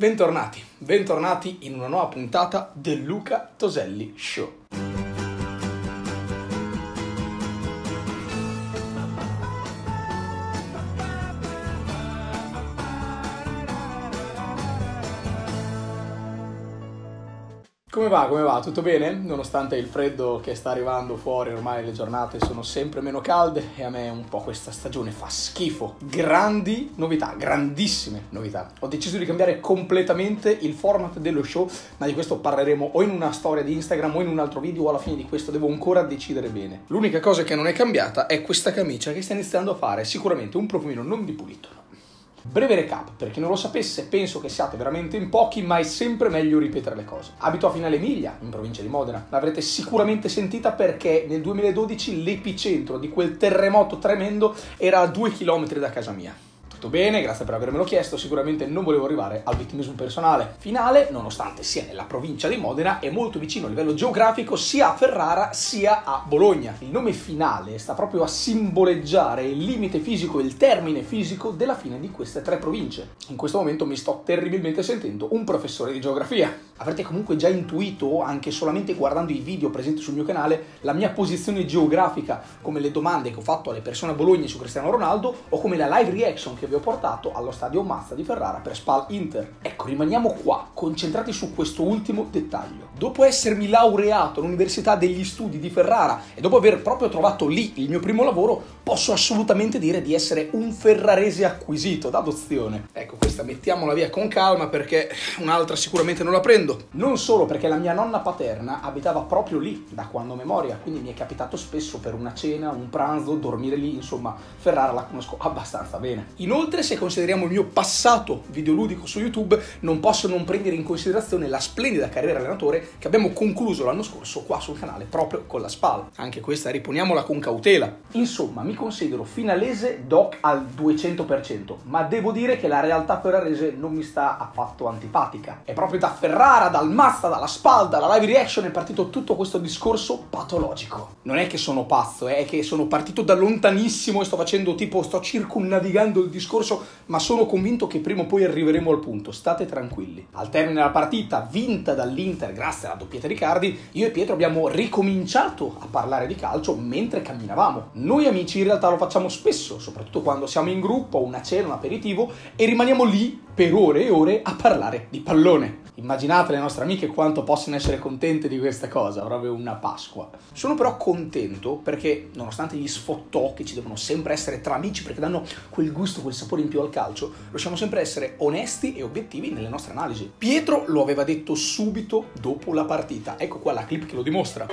Bentornati, bentornati in una nuova puntata del Luca Toselli Show. Va? Come va? Tutto bene? Nonostante il freddo che sta arrivando fuori, ormai le giornate sono sempre meno calde e a me un po' questa stagione fa schifo. Grandi novità, grandissime novità. Ho deciso di cambiare completamente il format dello show, ma di questo parleremo o in una storia di Instagram o in un altro video o alla fine di questo devo ancora decidere bene. L'unica cosa che non è cambiata è questa camicia che sta iniziando a fare sicuramente un profumino non di pulito. Breve recap, per chi non lo sapesse, penso che siate veramente in pochi, ma è sempre meglio ripetere le cose. Abito a Finale Emilia, in provincia di Modena. L'avrete sicuramente sentita perché nel 2012 l'epicentro di quel terremoto tremendo era a due chilometri da casa mia. Tutto bene, grazie per avermelo chiesto, sicuramente non volevo arrivare al vittimismo personale. Finale, nonostante sia nella provincia di Modena, è molto vicino a livello geografico sia a Ferrara sia a Bologna. Il nome finale sta proprio a simboleggiare il limite fisico, il termine fisico della fine di queste tre province. In questo momento mi sto terribilmente sentendo un professore di geografia. Avrete comunque già intuito, anche solamente guardando i video presenti sul mio canale, la mia posizione geografica, come le domande che ho fatto alle persone a Bologna su Cristiano Ronaldo o come la live reaction che vi ho portato allo stadio Mazza di Ferrara per Spal Inter. Ecco, rimaniamo qua, concentrati su questo ultimo dettaglio. Dopo essermi laureato all'Università degli Studi di Ferrara e dopo aver proprio trovato lì il mio primo lavoro, posso assolutamente dire di essere un ferrarese acquisito d'adozione. Ecco, questa mettiamola via con calma perché un'altra sicuramente non la prendo. Non solo perché la mia nonna paterna abitava proprio lì da quando ho memoria, quindi mi è capitato spesso per una cena, un pranzo, dormire lì, insomma, Ferrara la conosco abbastanza bene. Inoltre, se consideriamo il mio passato videoludico su YouTube, non posso non prendere in considerazione la splendida carriera allenatore che abbiamo concluso l'anno scorso qua sul canale proprio con la SPAL. Anche questa riponiamola con cautela. Insomma, mi considero finalese doc al 200%, ma devo dire che la realtà ferrarese non mi sta affatto antipatica. È proprio da Ferrara, dal Mazda, dalla SPAL, dalla live reaction è partito tutto questo discorso patologico. Non è che sono pazzo, è che sono partito da lontanissimo e sto facendo tipo, sto circumnavigando il discorso, ma sono convinto che prima o poi arriveremo al punto. State tranquilli. Al termine della partita, vinta dall'Inter grazie alla doppietta di Cardi, io e Pietro abbiamo ricominciato a parlare di calcio mentre camminavamo. Noi amici realtà lo facciamo spesso, soprattutto quando siamo in gruppo, una cena, un aperitivo, e rimaniamo lì per ore e ore a parlare di pallone. Immaginate le nostre amiche quanto possono essere contente di questa cosa, proprio una Pasqua. Sono però contento perché, nonostante gli sfottò che ci devono sempre essere tra amici perché danno quel gusto, quel sapore in più al calcio, riusciamo sempre a essere onesti e obiettivi nelle nostre analisi. Pietro lo aveva detto subito dopo la partita. Ecco qua la clip che lo dimostra.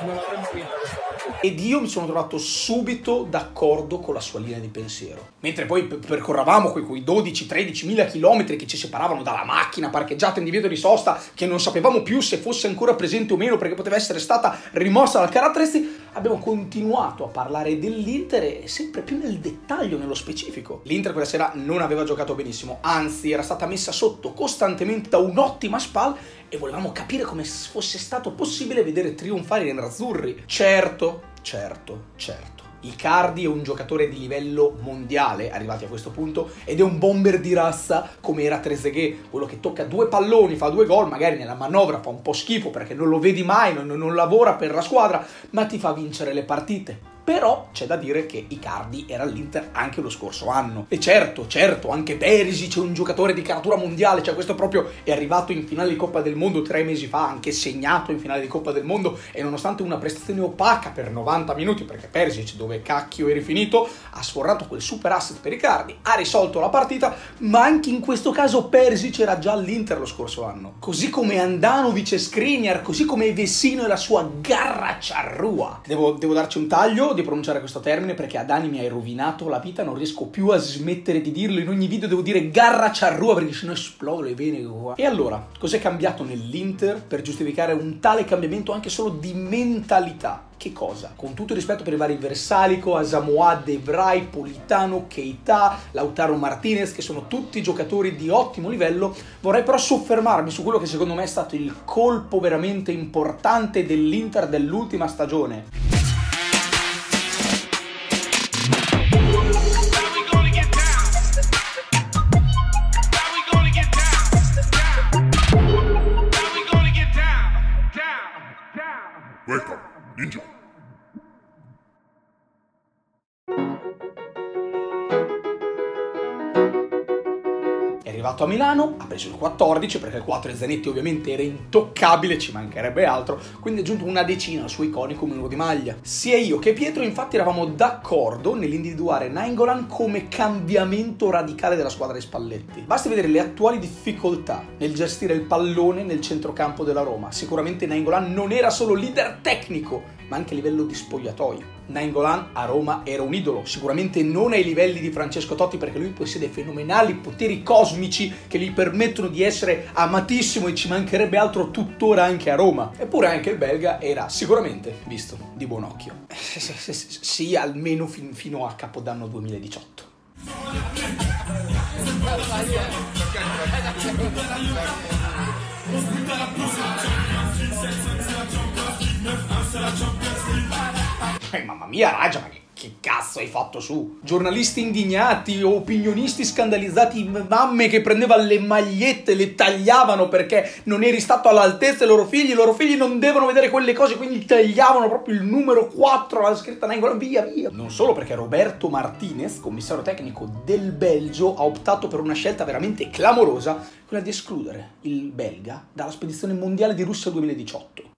Non avremmo vinto ed io mi sono trovato subito d'accordo con la sua linea di pensiero. Mentre poi percorravamo quei, quei 12-13 mila chilometri che ci separavano dalla macchina parcheggiata in divieto di sosta, che non sapevamo più se fosse ancora presente o meno perché poteva essere stata rimossa dal caratteristico, abbiamo continuato a parlare dell'Inter e sempre più nel dettaglio, nello specifico. L'Inter quella sera non aveva giocato benissimo, anzi era stata messa sotto costantemente da un'ottima spal e volevamo capire come fosse stato possibile vedere trionfare i nerazzurri. Certo, certo, certo. Icardi è un giocatore di livello mondiale, arrivati a questo punto, ed è un bomber di razza come era Trezeguet, quello che tocca due palloni, fa due gol, magari nella manovra fa un po' schifo perché non lo vedi mai, non, non lavora per la squadra, ma ti fa vincere le partite. Però c'è da dire che Icardi era all'Inter anche lo scorso anno. E certo, certo, anche Perisic è un giocatore di caratura mondiale, cioè questo proprio è arrivato in finale di Coppa del Mondo tre mesi fa, anche segnato in finale di Coppa del Mondo e nonostante una prestazione opaca per 90 minuti, perché Perisic dove cacchio eri finito, ha sforrato quel super asset per Icardi, ha risolto la partita, ma anche in questo caso Perisic era già all'Inter lo scorso anno. Così come Andanovic e Skriniar, così come Vessino e la sua garra charrua. Devo, devo darci un taglio di pronunciare questo termine perché ad anni mi hai rovinato la vita, non riesco più a smettere di dirlo. In ogni video devo dire garra charrua perché sennò esplodo le vene qua. E allora, cos'è cambiato nell'Inter per giustificare un tale cambiamento anche solo di mentalità? Che cosa? Con tutto il rispetto per i vari Versalico, Asamoah, Devray, Politano, Keita, Lautaro Martinez, che sono tutti giocatori di ottimo livello, vorrei però soffermarmi su quello che secondo me è stato il colpo veramente importante dell'Inter dell'ultima stagione. Arrivato a Milano, ha preso il 14 perché il 4 di Zanetti ovviamente era intoccabile, ci mancherebbe altro, quindi è giunto una decina al suo iconico numero di maglia. Sia io che Pietro infatti eravamo d'accordo nell'individuare Nainggolan come cambiamento radicale della squadra di Spalletti. Basta vedere le attuali difficoltà nel gestire il pallone nel centrocampo della Roma. Sicuramente Nainggolan non era solo leader tecnico, ma anche a livello di spogliatoio. Nainggolan a Roma era un idolo, sicuramente non ai livelli di Francesco Totti perché lui possiede fenomenali poteri cosmici che gli permettono di essere amatissimo e ci mancherebbe altro tuttora anche a Roma. Eppure anche il belga era sicuramente visto di buon occhio. Sì, almeno fin, fino a Capodanno 2018. Eh, mamma mia, Raja, ma che, che cazzo hai fatto su? Giornalisti indignati, opinionisti scandalizzati, mamme che prendevano le magliette, le tagliavano perché non eri stato all'altezza dei loro figli, i loro figli non devono vedere quelle cose, quindi tagliavano proprio il numero 4, la scritta Nainggolan, via via. Non solo perché Roberto Martinez, commissario tecnico del Belgio, ha optato per una scelta veramente clamorosa, quella di escludere il belga dalla spedizione mondiale di Russia 2018.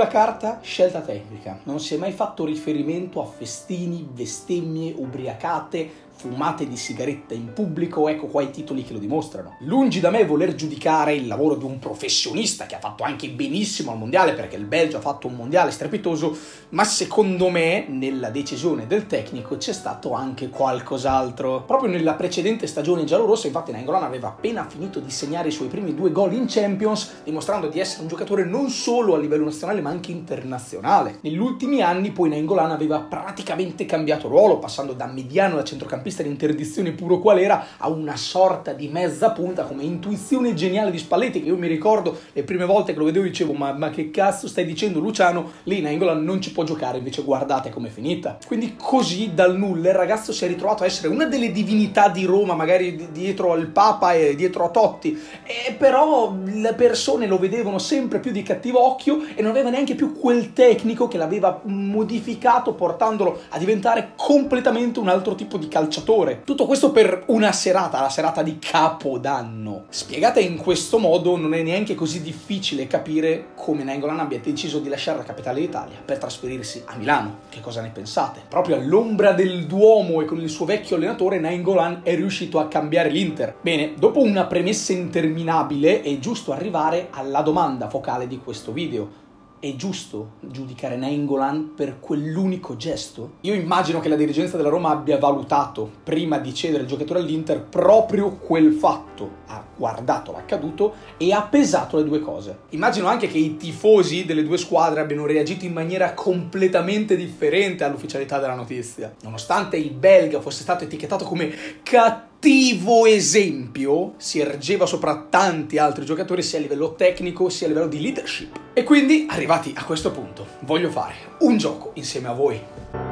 Sulla carta, scelta tecnica. Non si è mai fatto riferimento a festini, bestemmie, ubriacate, fumate di sigaretta in pubblico, ecco qua i titoli che lo dimostrano. Lungi da me voler giudicare il lavoro di un professionista che ha fatto anche benissimo al mondiale, perché il Belgio ha fatto un mondiale strepitoso, ma secondo me nella decisione del tecnico c'è stato anche qualcos'altro. Proprio nella precedente stagione giallorossa, infatti Nainggolan aveva appena finito di segnare i suoi primi due gol in Champions, dimostrando di essere un giocatore non solo a livello nazionale ma anche internazionale. Negli ultimi anni poi Nainggolan aveva praticamente cambiato ruolo, passando da mediano da centrocampista campista di interdizione puro qual era, a una sorta di mezza punta come intuizione geniale di Spalletti che io mi ricordo le prime volte che lo vedevo dicevo ma, ma che cazzo stai dicendo Luciano? Lì Nainggolan non ci può giocare, invece guardate com'è finita. Quindi così dal nulla il ragazzo si è ritrovato a essere una delle divinità di Roma, magari dietro al Papa e dietro a Totti, e però le persone lo vedevano sempre più di cattivo occhio e non aveva neanche più quel tecnico che l'aveva modificato portandolo a diventare completamente un altro tipo di calciatore calciatore. Tutto questo per una serata, la serata di Capodanno. Spiegata in questo modo non è neanche così difficile capire come Nainggolan abbia deciso di lasciare la capitale d'Italia per trasferirsi a Milano. Che cosa ne pensate? Proprio all'ombra del Duomo e con il suo vecchio allenatore Nainggolan è riuscito a cambiare l'Inter. Bene, dopo una premessa interminabile è giusto arrivare alla domanda focale di questo video è giusto giudicare Nainggolan per quell'unico gesto? Io immagino che la dirigenza della Roma abbia valutato, prima di cedere il giocatore all'Inter, proprio quel fatto. Ha guardato l'accaduto e ha pesato le due cose. Immagino anche che i tifosi delle due squadre abbiano reagito in maniera completamente differente all'ufficialità della notizia. Nonostante il belga fosse stato etichettato come cattivo cattivo esempio si ergeva sopra tanti altri giocatori sia a livello tecnico sia a livello di leadership. E quindi, arrivati a questo punto, voglio fare un gioco insieme a voi.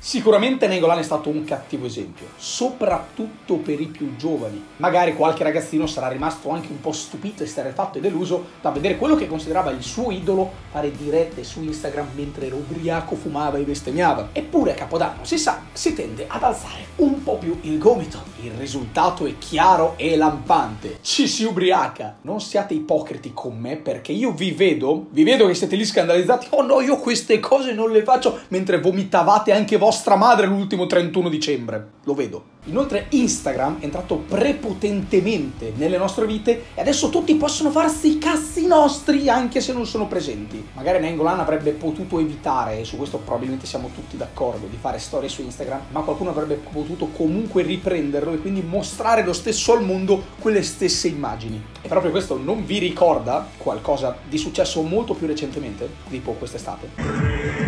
Sicuramente Nengolan è stato un cattivo esempio, soprattutto per i più giovani. Magari qualche ragazzino sarà rimasto anche un po' stupito, esterrefatto e deluso da vedere quello che considerava il suo idolo fare dirette su Instagram mentre era ubriaco, fumava e bestemmiava. Eppure a Capodanno, si sa, si tende ad alzare un po' più il gomito. Il risultato è chiaro e lampante. Ci si ubriaca. Non siate ipocriti con me perché io vi vedo, vi vedo che siete lì scandalizzati. Oh no, io queste cose non le faccio mentre vomitavate anche voi vostra madre l'ultimo 31 dicembre. Lo vedo. Inoltre Instagram è entrato prepotentemente nelle nostre vite e adesso tutti possono farsi i cazzi nostri anche se non sono presenti. Magari Nengolan avrebbe potuto evitare, e su questo probabilmente siamo tutti d'accordo, di fare storie su Instagram, ma qualcuno avrebbe potuto comunque riprenderlo e quindi mostrare lo stesso al mondo quelle stesse immagini. E proprio questo non vi ricorda qualcosa di successo molto più recentemente, tipo quest'estate?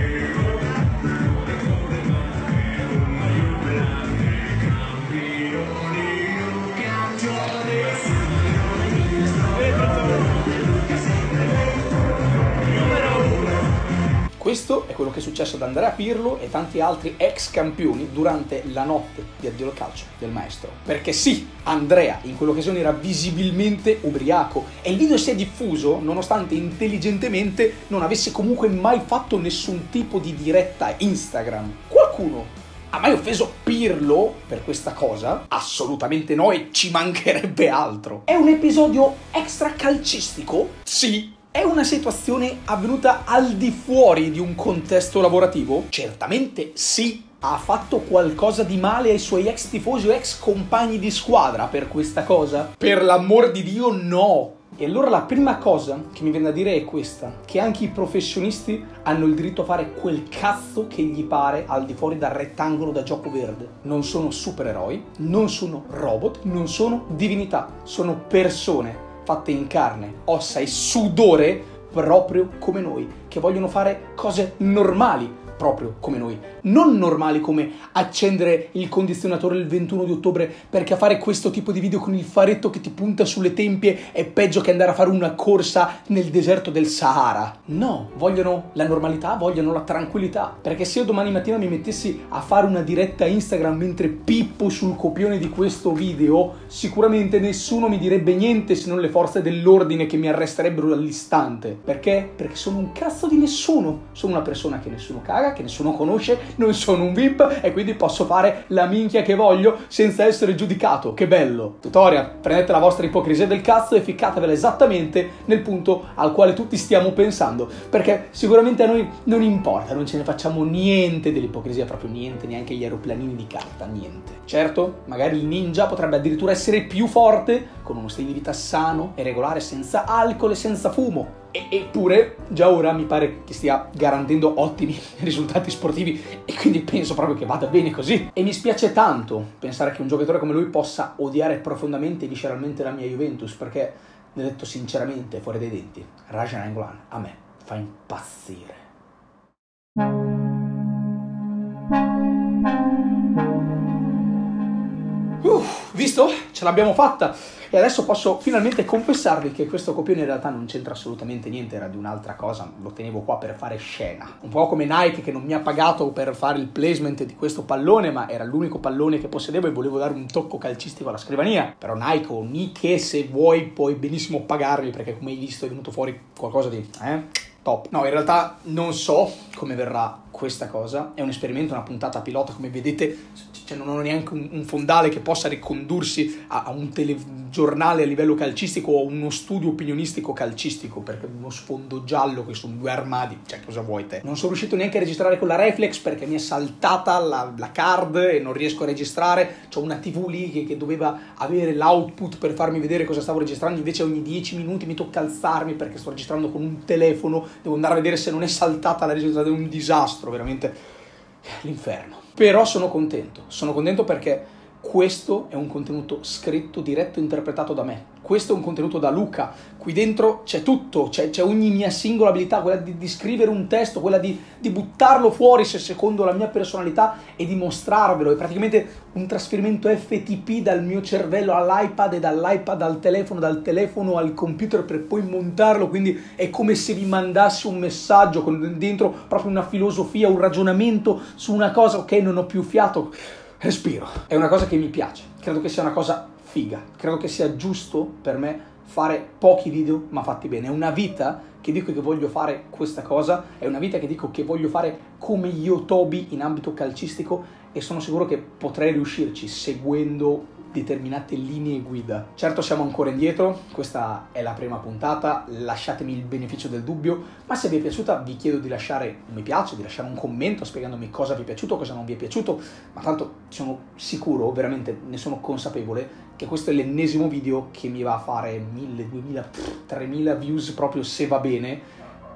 Questo è quello che è successo ad Andrea Pirlo e tanti altri ex campioni durante la notte di addio al calcio del maestro. Perché sì, Andrea in quell'occasione era visibilmente ubriaco e il video si è diffuso nonostante intelligentemente non avesse comunque mai fatto nessun tipo di diretta Instagram. Qualcuno ha mai offeso Pirlo per questa cosa? Assolutamente no e ci mancherebbe altro. È un episodio extra calcistico? Sì. È una situazione avvenuta al di fuori di un contesto lavorativo? Certamente sì. Ha fatto qualcosa di male ai suoi ex tifosi o ex compagni di squadra per questa cosa? Per l'amor di Dio no. E allora la prima cosa che mi viene da dire è questa, che anche i professionisti hanno il diritto a fare quel cazzo che gli pare al di fuori dal rettangolo da gioco verde. Non sono supereroi, non sono robot, non sono divinità, sono persone fatte in carne, ossa e sudore proprio come noi, che vogliono fare cose normali, proprio come noi. Non normali come accendere il condizionatore il 21 di ottobre perché a fare questo tipo di video con il faretto che ti punta sulle tempie è peggio che andare a fare una corsa nel deserto del Sahara. No, vogliono la normalità, vogliono la tranquillità. Perché se io domani mattina mi mettessi a fare una diretta Instagram mentre pippo sul copione di questo video, sicuramente nessuno mi direbbe niente se non le forze dell'ordine che mi arresterebbero all'istante. Perché? Perché sono un cazzo di nessuno. Sono una persona che nessuno caga che nessuno conosce, non sono un VIP e quindi posso fare la minchia che voglio senza essere giudicato. Che bello! Tutorial, prendete la vostra ipocrisia del cazzo e ficcatevela esattamente nel punto al quale tutti stiamo pensando, perché sicuramente a noi non importa, non ce ne facciamo niente dell'ipocrisia, proprio niente, neanche gli aeroplanini di carta, niente. Certo, magari il ninja potrebbe addirittura essere più forte con uno stile di vita sano e regolare senza alcol e senza fumo. E, eppure, già ora mi pare che stia garantendo ottimi risultati sportivi e quindi penso proprio che vada bene così. E mi spiace tanto pensare che un giocatore come lui possa odiare profondamente e visceralmente la mia Juventus, perché, ne detto sinceramente, fuori dai denti, Rajan Angolan a me fa impazzire. Visto? Ce l'abbiamo fatta! E adesso posso finalmente confessarvi che questo copione in realtà non c'entra assolutamente niente, era di un'altra cosa, lo tenevo qua per fare scena. Un po' come Nike che non mi ha pagato per fare il placement di questo pallone, ma era l'unico pallone che possedevo e volevo dare un tocco calcistico alla scrivania. Però Nike o Nike, se vuoi, puoi benissimo pagarmi perché come hai visto è venuto fuori qualcosa di... Eh? Top. No, in realtà non so come verrà questa cosa, è un esperimento, una puntata pilota, come vedete cioè non ho neanche un, un fondale che possa ricondursi a, a, un telegiornale a livello calcistico o uno studio opinionistico calcistico, perché uno sfondo giallo che sono due armadi, cioè cosa vuoi te? Non sono riuscito neanche a registrare con la reflex perché mi è saltata la, la card e non riesco a registrare, ho una tv lì che, che, doveva avere l'output per farmi vedere cosa stavo registrando, invece ogni 10 minuti mi tocca alzarmi perché sto registrando con un telefono, devo andare a vedere se non è saltata la registrazione, è un disastro, veramente l'inferno. Però sono contento, sono contento perché questo è un contenuto scritto, diretto, interpretato da me. Questo è un contenuto da Luca. Qui dentro c'è tutto, c'è, c'è ogni mia singola abilità, quella di, di scrivere un testo, quella di, di, buttarlo fuori se secondo la mia personalità e di mostrarvelo. È praticamente un trasferimento FTP dal mio cervello all'iPad e dall'iPad al telefono, dal telefono al computer per poi montarlo. Quindi è come se vi mandassi un messaggio con dentro proprio una filosofia, un ragionamento su una cosa. Ok, non ho più fiato respiro. È una cosa che mi piace, credo che sia una cosa figa, credo che sia giusto per me fare pochi video ma fatti bene. È una vita che dico che voglio fare questa cosa, è una vita che dico che voglio fare come io Toby in ambito calcistico e sono sicuro che potrei riuscirci seguendo determinate linee guida. Certo siamo ancora indietro, questa è la prima puntata, lasciatemi il beneficio del dubbio, ma se vi è piaciuta vi chiedo di lasciare un mi piace, di lasciare un commento spiegandomi cosa vi è piaciuto, cosa non vi è piaciuto, ma tanto sono sicuro, veramente ne sono consapevole, che questo è l'ennesimo video che mi va a fare 1000, 2000, 3000 views proprio se va bene,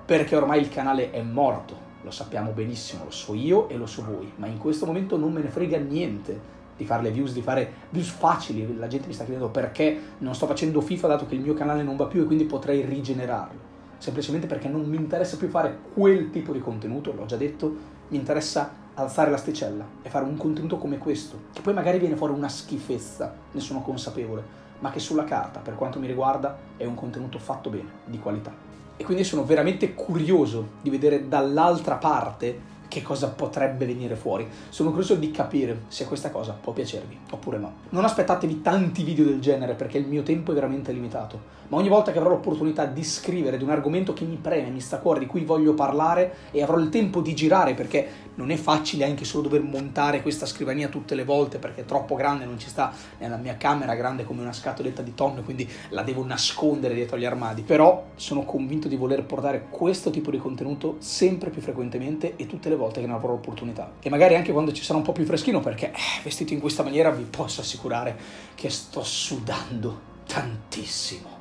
perché ormai il canale è morto, lo sappiamo benissimo, lo so io e lo so voi, ma in questo momento non me ne frega niente di fare le views, di fare views facili. La gente mi sta chiedendo perché non sto facendo FIFA dato che il mio canale non va più e quindi potrei rigenerarlo. Semplicemente perché non mi interessa più fare quel tipo di contenuto, l'ho già detto, mi interessa alzare l'asticella e fare un contenuto come questo, che poi magari viene fuori una schifezza, ne sono consapevole, ma che sulla carta, per quanto mi riguarda, è un contenuto fatto bene, di qualità. E quindi sono veramente curioso di vedere dall'altra parte che cosa potrebbe venire fuori. Sono curioso di capire se questa cosa può piacervi oppure no. Non aspettatevi tanti video del genere perché il mio tempo è veramente limitato, ma ogni volta che avrò l'opportunità di scrivere di un argomento che mi preme, mi sta a cuore, di cui voglio parlare e avrò il tempo di girare perché non è facile anche solo dover montare questa scrivania tutte le volte perché è troppo grande, non ci sta nella mia camera grande come una scatoletta di tonno, quindi la devo nascondere dietro agli armadi. Però sono convinto di voler portare questo tipo di contenuto sempre più frequentemente e tutte le volte volte che ne avrò l'opportunità. E magari anche quando ci sarà un po' più freschino, perché eh, vestito in questa maniera vi posso assicurare che sto sudando tantissimo.